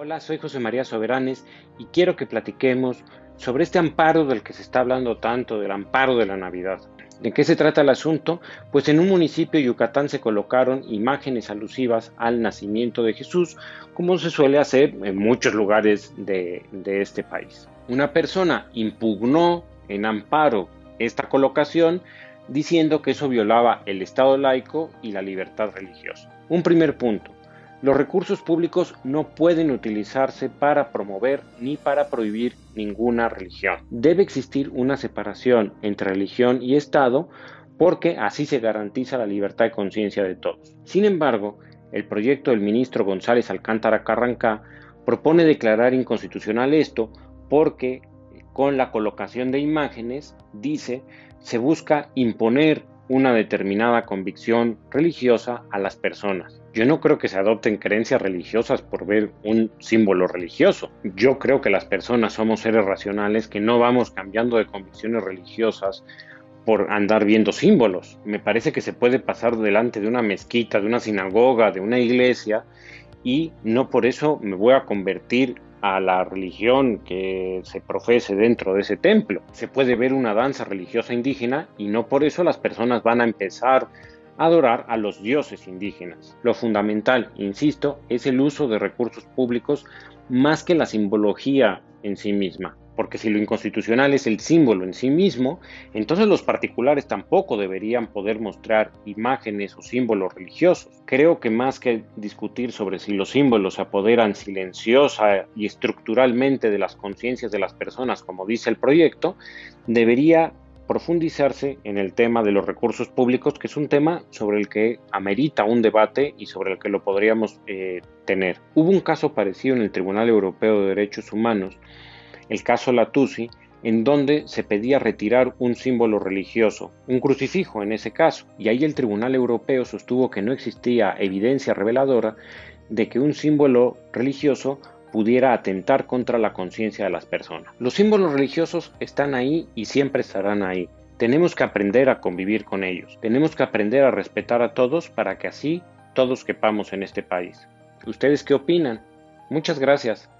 Hola, soy José María Soberanes y quiero que platiquemos sobre este amparo del que se está hablando tanto, del amparo de la Navidad. ¿De qué se trata el asunto? Pues en un municipio de Yucatán se colocaron imágenes alusivas al nacimiento de Jesús, como se suele hacer en muchos lugares de, de este país. Una persona impugnó en amparo esta colocación diciendo que eso violaba el Estado laico y la libertad religiosa. Un primer punto. Los recursos públicos no pueden utilizarse para promover ni para prohibir ninguna religión. Debe existir una separación entre religión y Estado porque así se garantiza la libertad de conciencia de todos. Sin embargo, el proyecto del ministro González Alcántara Carrancá propone declarar inconstitucional esto porque con la colocación de imágenes, dice, se busca imponer una determinada convicción religiosa a las personas. Yo no creo que se adopten creencias religiosas por ver un símbolo religioso. Yo creo que las personas somos seres racionales que no vamos cambiando de convicciones religiosas por andar viendo símbolos. Me parece que se puede pasar delante de una mezquita, de una sinagoga, de una iglesia y no por eso me voy a convertir a la religión que se profese dentro de ese templo. Se puede ver una danza religiosa indígena y no por eso las personas van a empezar a adorar a los dioses indígenas. Lo fundamental, insisto, es el uso de recursos públicos más que la simbología en sí misma porque si lo inconstitucional es el símbolo en sí mismo, entonces los particulares tampoco deberían poder mostrar imágenes o símbolos religiosos. Creo que más que discutir sobre si los símbolos se apoderan silenciosa y estructuralmente de las conciencias de las personas, como dice el proyecto, debería profundizarse en el tema de los recursos públicos, que es un tema sobre el que amerita un debate y sobre el que lo podríamos eh, tener. Hubo un caso parecido en el Tribunal Europeo de Derechos Humanos el caso Latusi, en donde se pedía retirar un símbolo religioso, un crucifijo en ese caso, y ahí el Tribunal Europeo sostuvo que no existía evidencia reveladora de que un símbolo religioso pudiera atentar contra la conciencia de las personas. Los símbolos religiosos están ahí y siempre estarán ahí. Tenemos que aprender a convivir con ellos. Tenemos que aprender a respetar a todos para que así todos quepamos en este país. ¿Ustedes qué opinan? Muchas gracias.